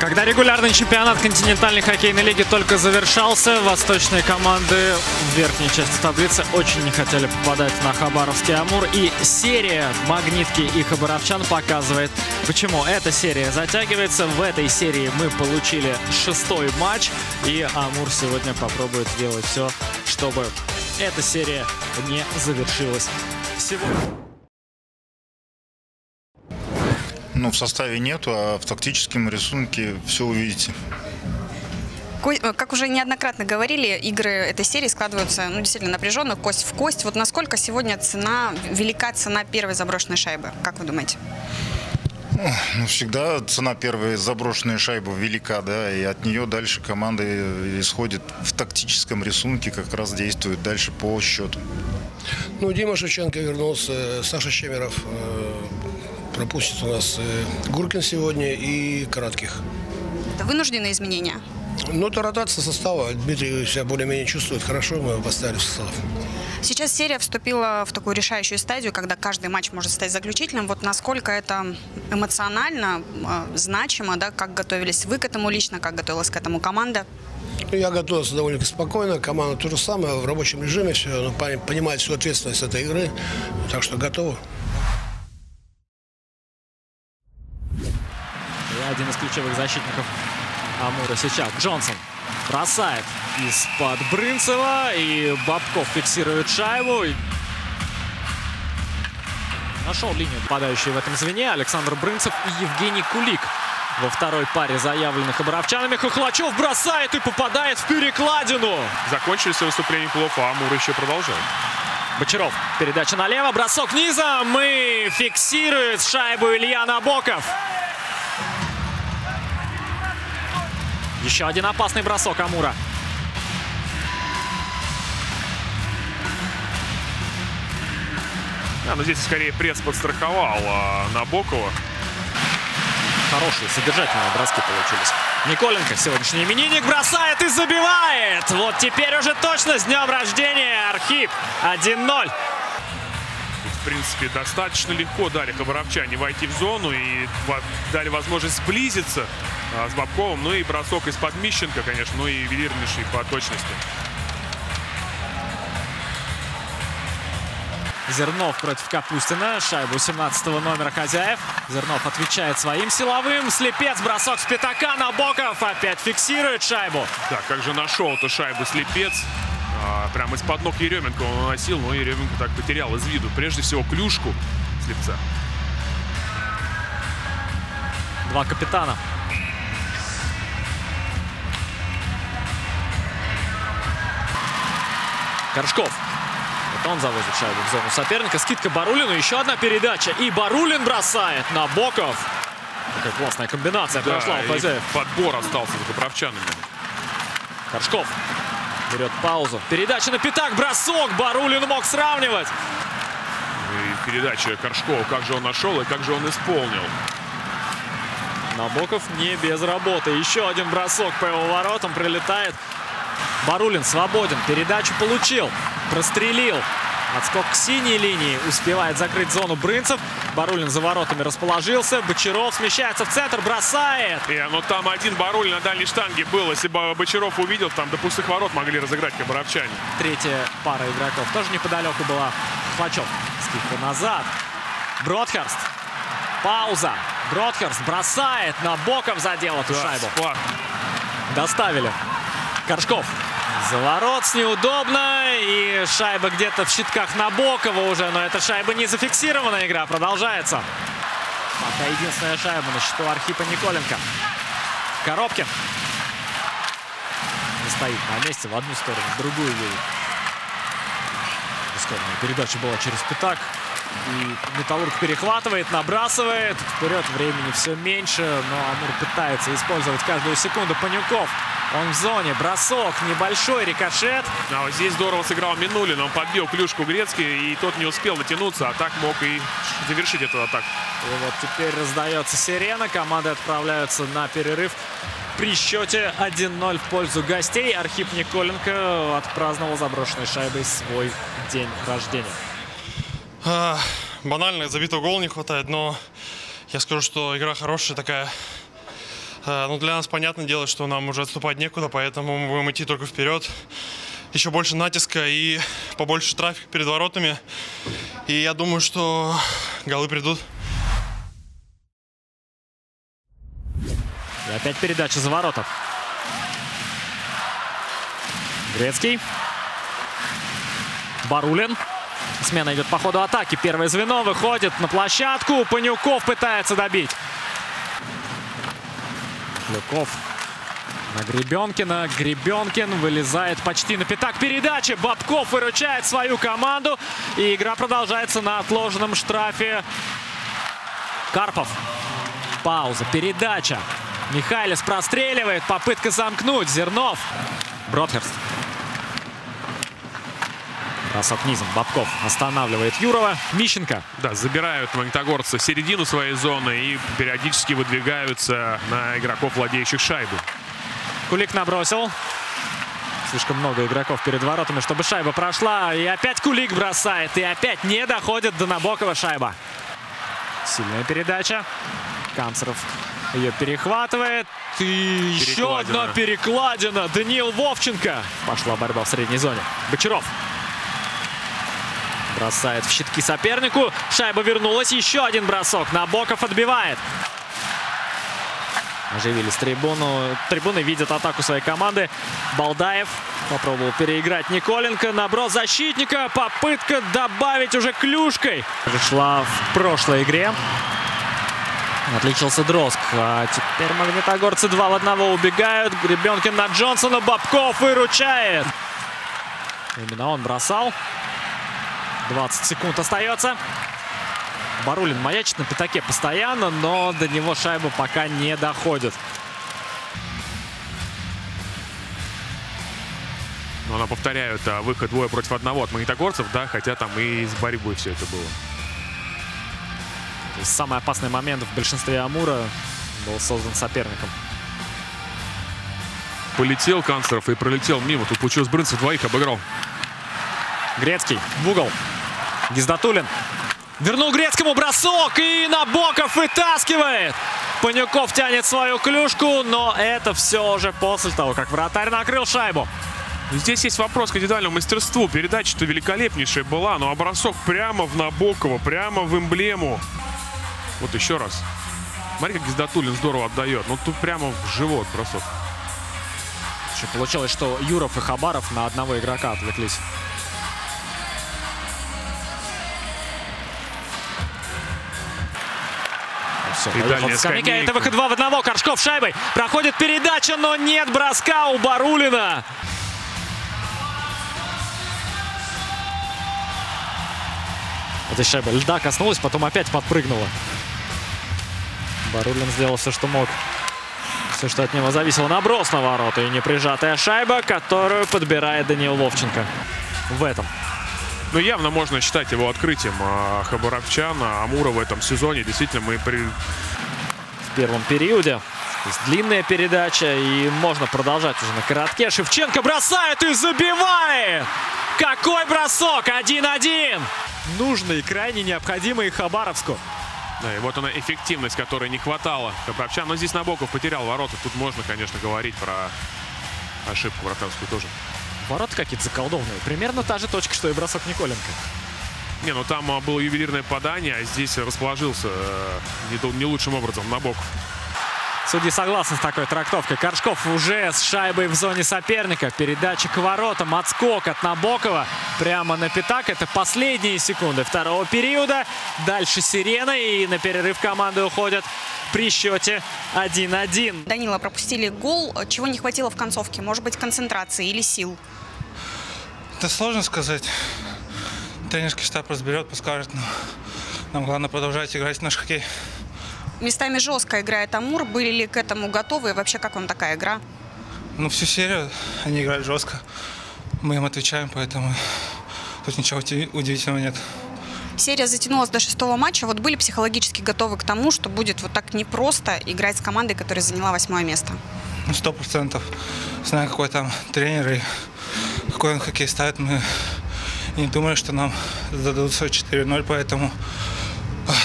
Когда регулярный чемпионат континентальной хоккейной лиги только завершался, восточные команды в верхней части таблицы очень не хотели попадать на Хабаровский Амур. И серия «Магнитки» и «Хабаровчан» показывает, почему эта серия затягивается. В этой серии мы получили шестой матч, и Амур сегодня попробует сделать все, чтобы эта серия не завершилась сегодня. Ну, в составе нету, а в тактическом рисунке все увидите. Э, как уже неоднократно говорили, игры этой серии складываются ну, действительно напряженно, кость в кость. Вот насколько сегодня цена, велика цена первой заброшенной шайбы? Как вы думаете? Ну, всегда цена первой заброшенной шайбы велика, да, и от нее дальше команда исходит в тактическом рисунке, как раз действует дальше по счету. Ну, Дима Шевченко вернулся, Саша Щемеров э, пропустит у нас э, Гуркин сегодня и Кратких. Это вынужденные изменения? Ну, это ротация состава. Дмитрий себя более-менее чувствует хорошо, мы его поставили в состав. Сейчас серия вступила в такую решающую стадию, когда каждый матч может стать заключительным. Вот насколько это эмоционально э, значимо, да, как готовились вы к этому лично, как готовилась к этому команда? Я готовился довольно спокойно, команда то же самое, в рабочем режиме все, понимает всю ответственность этой игры, так что готовы. Один из ключевых защитников Амура сейчас. Джонсон бросает из-под Брынцева. И Бабков фиксирует шайбу. Нашел линию попадающую в этом звене. Александр Брынцев и Евгений Кулик. Во второй паре заявленных оборовчанами Хохлачев бросает и попадает в перекладину. Закончились выступление плохо, а Амур еще продолжает. Бочаров. Передача налево. Бросок низом. И фиксирует шайбу Илья Набоков. Еще один опасный бросок Амура. Да, но здесь скорее пресс подстраховал а, Набокова. Хорошие, содержательные броски получились. Николенко, сегодняшний именинник, бросает и забивает. Вот теперь уже точно с днем рождения Архип. 1-0 принципе, достаточно легко дали хабаровчане войти в зону и дали возможность сблизиться а, с Бабковым. Ну и бросок из-под Мищенко, конечно, ну и ювелирнейший по точности. Зернов против Капустина. Шайбу 17 номера хозяев. Зернов отвечает своим силовым. Слепец, бросок с пятака. Набоков опять фиксирует шайбу. Да, как же нашел эту шайбу Слепец. Прямо из-под ног Еременко он наносил, но Еременко так потерял из виду. Прежде всего клюшку слепца. Два капитана. Горшков. Это он завозит шайбу в зону соперника. Скидка Барулину. Еще одна передача. И Барулин бросает на Боков. Какая классная комбинация да, прошла у хозяев. Подбор остался за Копровчанами. Горшков Берет паузу. Передача на пятак. Бросок. Барулин мог сравнивать. И передача Коршкова. Как же он нашел и как же он исполнил. Набоков не без работы. Еще один бросок по его воротам. Прилетает. Барулин свободен. Передачу получил. Прострелил. Отскок к синей линии. Успевает закрыть зону Брынцев. Барулин за воротами расположился. Бочаров смещается в центр, бросает. И, ну там один Барулин на дальней штанге был. Если бы Бочаров увидел, там до пустых ворот могли разыграть кабаровчане. Третья пара игроков тоже неподалеку была. Хвачев. Скидка назад. Бродхерст. Пауза. Бродхерст бросает. На Боков задел эту да, шайбу. Склад. Доставили. Горшков Заворот с неудобно. И шайба где-то в щитках Набокова уже. Но эта шайба не зафиксирована. Игра продолжается. Пока единственная шайба на счету Архипа Николенко. Коробкин. Не стоит на месте. В одну сторону, в другую едет. Передача была через пятак. И Металлург перехватывает, набрасывает. Вперед времени все меньше, но Амур пытается использовать каждую секунду. Панюков он в зоне. Бросок. Небольшой рикошет. А вот здесь здорово сыграл Минулин. Он подбил клюшку Грецкий. И тот не успел натянуться. А так мог и завершить эту атаку. И вот теперь раздается сирена. Команды отправляются на перерыв. При счете 1-0 в пользу гостей Архип Николенко отпраздновал заброшенной шайбой свой день рождения. А, банально, забитого гол не хватает, но я скажу, что игра хорошая такая. Э, ну, для нас понятное дело, что нам уже отступать некуда, поэтому мы будем идти только вперед. Еще больше натиска и побольше трафика перед воротами. И я думаю, что голы придут. И опять передача за ворота. Грецкий. Барулин. Смена идет по ходу атаки. Первое звено выходит на площадку. Панюков пытается добить. Клюков на Гребенкина. Гребенкин вылезает почти на пятак передачи. Бабков выручает свою команду. И игра продолжается на отложенном штрафе. Карпов. Пауза. Передача. Михайлис простреливает. Попытка замкнуть. Зернов. Бродхерст. Бросок низом. Бабков останавливает Юрова. Мищенко. Да, забирают магнитогорцы середину своей зоны и периодически выдвигаются на игроков, владеющих шайбой. Кулик набросил. Слишком много игроков перед воротами, чтобы шайба прошла. И опять Кулик бросает. И опять не доходит до Набокова шайба. Сильная передача. Канцеров ее перехватывает. И еще одна перекладина. Даниил Вовченко. Пошла борьба в средней зоне. Бочаров. Бросает в щитки сопернику. Шайба вернулась. Еще один бросок. Набоков отбивает. Оживились трибуну. Трибуны видят атаку своей команды. Балдаев попробовал переиграть Николенко. Наброс защитника. Попытка добавить уже клюшкой. Пришла в прошлой игре. Отличился Дроск. А теперь магнитогорцы 2 в 1 убегают. Гребенкин на Джонсона. Бабков выручает. Именно он бросал. 20 секунд остается. Барулин маячит на пятаке постоянно, но до него шайба пока не доходит. Но она повторяют а, выход двое против одного от магнитогорцев, да, хотя там и с борьбой все это было. Самый опасный момент в большинстве Амура был создан соперником. Полетел Канцлеров и пролетел мимо. Тут получилось Брынцев двоих обыграл. Грецкий в угол. Гиздатулин. Вернул Грецкому бросок и Набоков вытаскивает. Панюков тянет свою клюшку, но это все уже после того, как вратарь накрыл шайбу. Здесь есть вопрос к индивидуальному мастерству. Передача-то великолепнейшая была, но бросок прямо в Набокова, прямо в эмблему. Вот еще раз. Смотри, как Гиздатулин здорово отдает. Ну, тут прямо в живот бросок. Получилось, что Юров и Хабаров на одного игрока отвлеклись. Все, скамейка. Это выход 2 в 1. Коршков шайбой. Проходит передача, но нет броска у Барулина. Эта шайба льда коснулась, потом опять подпрыгнула. Барулин сделал все, что мог. Все, что от него зависело. Наброс на ворота и неприжатая шайба, которую подбирает Даниил Вовченко. В этом. Ну, явно можно считать его открытием а, Хабаровчана, Амура в этом сезоне. Действительно, мы при... В первом периоде. Длинная передача, и можно продолжать уже на коротке. Шевченко бросает и забивает! Какой бросок! 1-1! Нужный крайне необходимый Хабаровску. Да, и вот она эффективность, которой не хватало Хабаровчан. Но здесь Набоков потерял ворота. Тут можно, конечно, говорить про ошибку вратарскую тоже. Ворота какие-то заколдованные. Примерно та же точка, что и бросок Николенко. Не, ну там а, было ювелирное подание, а здесь расположился э, не, не лучшим образом Набоков. Судьи согласны с такой трактовкой. Коршков уже с шайбой в зоне соперника. Передача к воротам. Отскок от Набокова прямо на пятак. Это последние секунды второго периода. Дальше сирена. И на перерыв команды уходят при счете 1-1. Данила пропустили гол. Чего не хватило в концовке? Может быть, концентрации или сил? Это сложно сказать. Тренерский штаб разберет, подскажет. Но нам главное продолжать играть в наш хоккей. Местами жестко играет Амур. Были ли к этому готовы? И вообще, как вам такая игра? Ну, всю серию они играют жестко. Мы им отвечаем, поэтому тут ничего удивительного нет. Серия затянулась до шестого матча. Вот были психологически готовы к тому, что будет вот так непросто играть с командой, которая заняла восьмое место? Ну, сто процентов. Знаю, какой там тренер и какой он хоккей ставит, мы не думали, что нам зададут 4-0, поэтому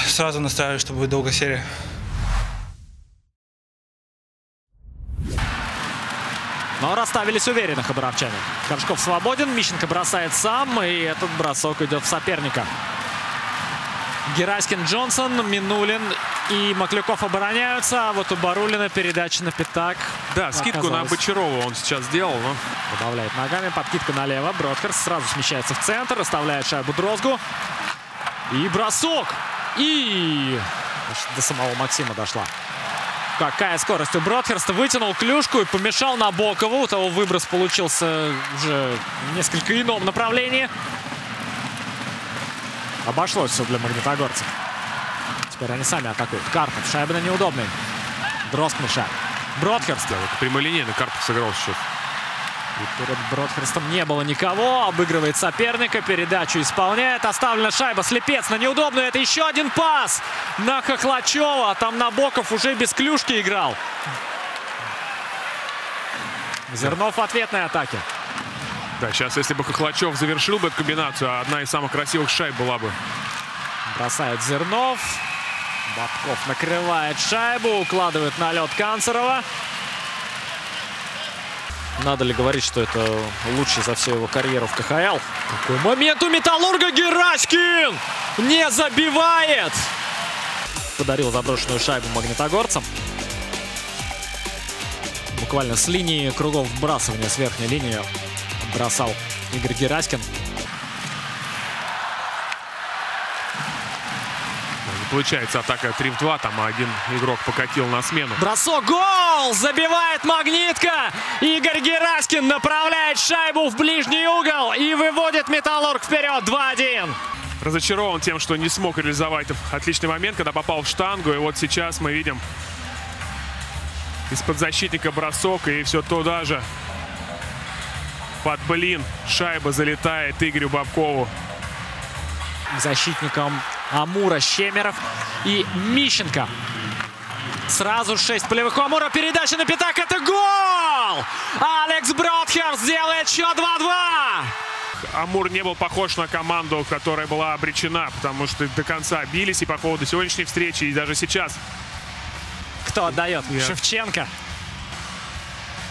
сразу настраивали, что будет долгая серия. Но расставились уверенно хабаровчане. Горшков свободен, Мищенко бросает сам, и этот бросок идет в соперника. Гераськин, Джонсон, Минулин и Маклюков обороняются, а вот у Барулина передача на пятак. Да, скидку на. Бочарова он сейчас сделал, но Добавляет ногами, подкидка налево. Бродхерст сразу смещается в центр, оставляет шайбу Дрозгу. И бросок! И до самого Максима дошла. Какая скорость у Бродхерста. Вытянул клюшку и помешал Набокову. У того выброс получился уже в несколько ином направлении. Обошлось все для магнитогорцев. Теперь они сами атакуют. Карпов. Шайба на неудобный. Дрозг мешает. Бродхерст. прямолинейно Карпов сыграл счет. И перед Бродхерстом не было никого. Обыгрывает соперника. Передачу исполняет. Оставлена шайба. Слепец на неудобную. Это еще один пас на Хохлачева. А Там Набоков уже без клюшки играл. Зернов в ответной атаке. Да, сейчас, если бы Хохлачев завершил бы эту комбинацию, одна из самых красивых шайб была бы. Бросает Зернов. Бабков накрывает шайбу. Укладывает на лед Канцерова. Надо ли говорить, что это лучший за всю его карьеру в КХЛ? Какой момент у Металлурга Гераськин! Не забивает! Подарил заброшенную шайбу магнитогорцам. Буквально с линии кругов вбрасывания с верхней линии бросал Игорь Гераськин. Получается атака 3 в 2, там один игрок покатил на смену. Бросок, гол! Забивает Магнитка! Игорь Гераскин направляет шайбу в ближний угол и выводит Металлург вперед 2-1. Разочарован тем, что не смог реализовать отличный момент, когда попал в штангу. И вот сейчас мы видим из-под защитника бросок и все туда же. Под блин шайба залетает Игорю Бабкову. Защитником Амура Щемеров и Мищенко. Сразу 6 полевых у Амура. Передача на пятак. Это гол! Алекс Бродхерст делает счет 2-2. Амур не был похож на команду, которая была обречена, потому что до конца бились и по поводу сегодняшней встречи, и даже сейчас. Кто отдает? Я. Шевченко.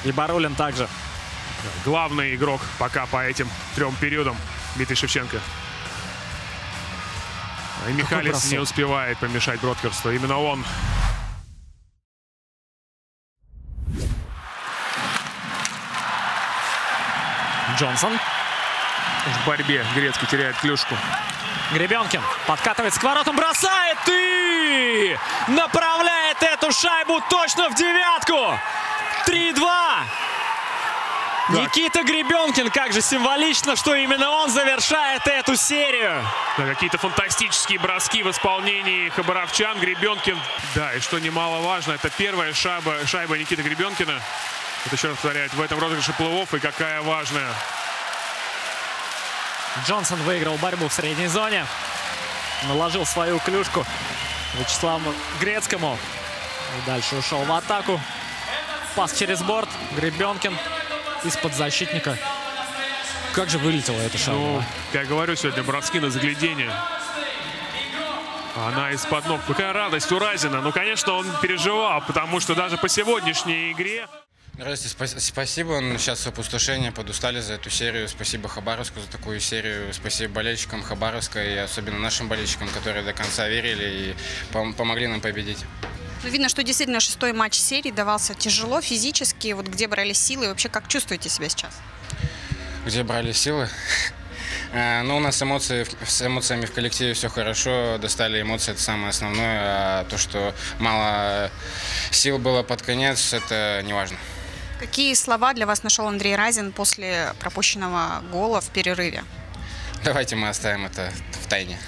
И Барулин также. Главный игрок пока по этим трем периодам Дмитрий Шевченко. И бросок. не успевает помешать Бродкерсту. Именно он Джонсон. в борьбе Грецкий теряет клюшку. Гребенкин подкатывает к воротам, бросает и направляет эту шайбу точно в девятку. 3-2. Никита Гребенкин, как же символично, что именно он завершает эту серию. Да, какие-то фантастические броски в исполнении Хабаровчан. Гребенкин, да, и что немаловажно, это первая шайба, шайба Никиты Гребенкина. Это еще раз повторяет, в этом розыгрыше плывов, и какая важная. Джонсон выиграл борьбу в средней зоне. Наложил свою клюшку Вячеславу Грецкому. И дальше ушел в атаку. Пас через борт. Гребенкин из-под защитника. Как же вылетела эта шайба. Ну, а? как я говорю сегодня, броски на заглядение. Она из-под ног. Какая радость у Разина. Ну, конечно, он переживал, потому что даже по сегодняшней игре... Здравствуйте, спа- спасибо. Ну, Сейчас опустошение, подустали за эту серию. Спасибо Хабаровску за такую серию. Спасибо болельщикам Хабаровска и особенно нашим болельщикам, которые до конца верили и пом- помогли нам победить. Ну, видно, что действительно шестой матч серии давался тяжело физически. Вот где брали силы? И вообще, как чувствуете себя сейчас? Где брали силы? Э, Ну, у нас эмоции, с эмоциями в коллективе все хорошо. Достали эмоции, это самое основное. А то, что мало сил было под конец, это не важно. Какие слова для вас нашел Андрей Разин после пропущенного гола в перерыве? Давайте мы оставим это в тайне.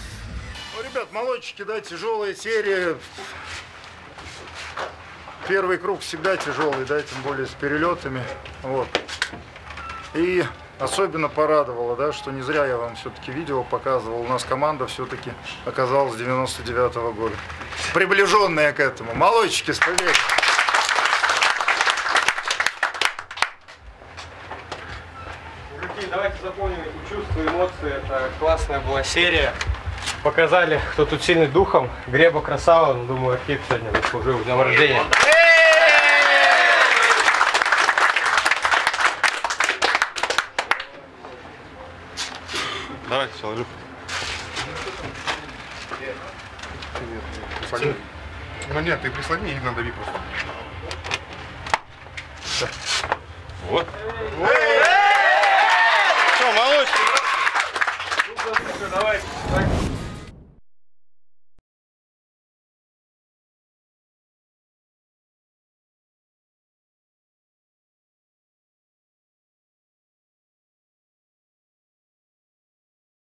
Ну, ребят, молодчики, да, тяжелая серия. Первый круг всегда тяжелый, да, тем более с перелетами. Вот. И особенно порадовало, да, что не зря я вам все-таки видео показывал. У нас команда все-таки оказалась 99 года. Приближенная к этому. Молодчики, с победой! Мужики, давайте запомним эти чувства, эмоции. Это классная была серия. Показали, кто тут сильный духом. Греба красава. Ну, Думаю, Архип сегодня заслужил днем рождения. Давай, человек. Прислони. Ну нет, ты прислони и надави просто. Всё. Вот. Все, молодцы. Давай.